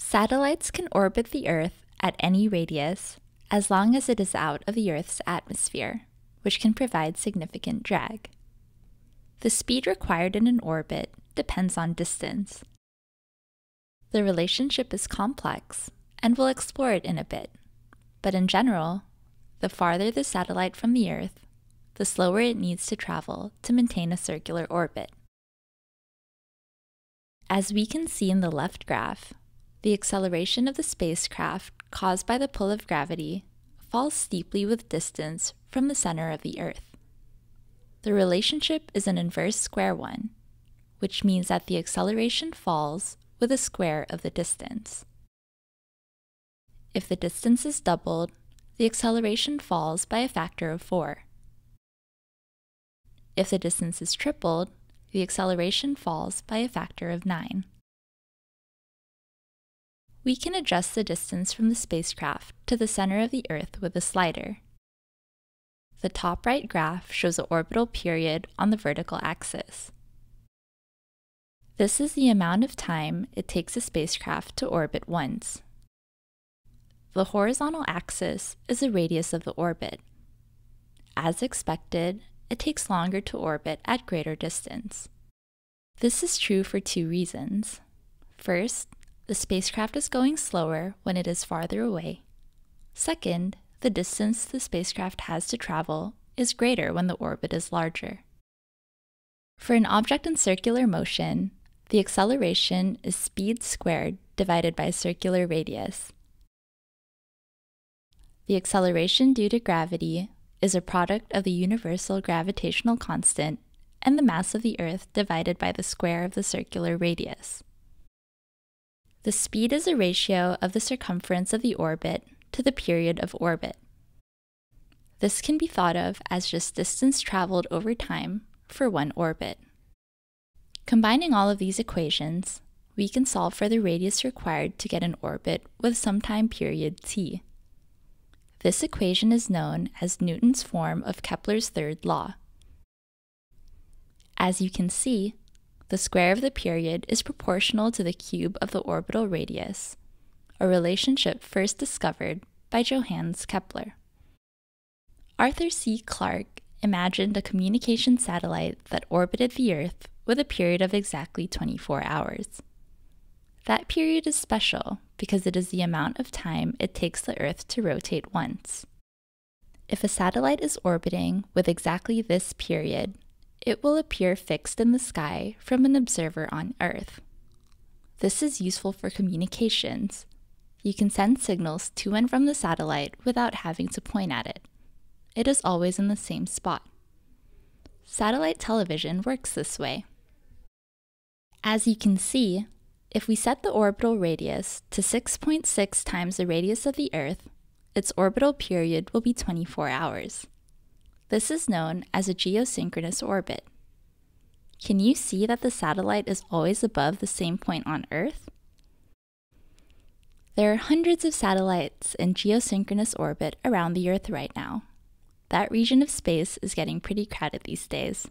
Satellites can orbit the Earth at any radius as long as it is out of the Earth's atmosphere, which can provide significant drag. The speed required in an orbit depends on distance. The relationship is complex, and we'll explore it in a bit. But in general, the farther the satellite from the Earth, the slower it needs to travel to maintain a circular orbit. As we can see in the left graph, the acceleration of the spacecraft caused by the pull of gravity falls steeply with distance from the center of the Earth. The relationship is an inverse square one, which means that the acceleration falls with a square of the distance. If the distance is doubled, the acceleration falls by a factor of 4. If the distance is tripled, the acceleration falls by a factor of 9. We can adjust the distance from the spacecraft to the center of the Earth with a slider. The top right graph shows the orbital period on the vertical axis. This is the amount of time it takes a spacecraft to orbit once. The horizontal axis is the radius of the orbit. As expected, it takes longer to orbit at greater distance. This is true for two reasons. First, the spacecraft is going slower when it is farther away. Second, the distance the spacecraft has to travel is greater when the orbit is larger. For an object in circular motion, the acceleration is speed squared divided by circular radius. The acceleration due to gravity is a product of the universal gravitational constant and the mass of the Earth divided by the square of the circular radius. The speed is a ratio of the circumference of the orbit to the period of orbit. This can be thought of as just distance traveled over time for one orbit. Combining all of these equations, we can solve for the radius required to get an orbit with some time period t. This equation is known as Newton's form of Kepler's third law. As you can see, the square of the period is proportional to the cube of the orbital radius, a relationship first discovered by Johannes Kepler. Arthur C. Clarke imagined a communication satellite that orbited the Earth with a period of exactly 24 hours. That period is special because it is the amount of time it takes the Earth to rotate once. If a satellite is orbiting with exactly this period, it will appear fixed in the sky from an observer on Earth. This is useful for communications. You can send signals to and from the satellite without having to point at it. It is always in the same spot. Satellite television works this way. As you can see, if we set the orbital radius to 6.6 times the radius of the Earth, its orbital period will be 24 hours. This is known as a geosynchronous orbit. Can you see that the satellite is always above the same point on Earth? There are hundreds of satellites in geosynchronous orbit around the Earth right now. That region of space is getting pretty crowded these days.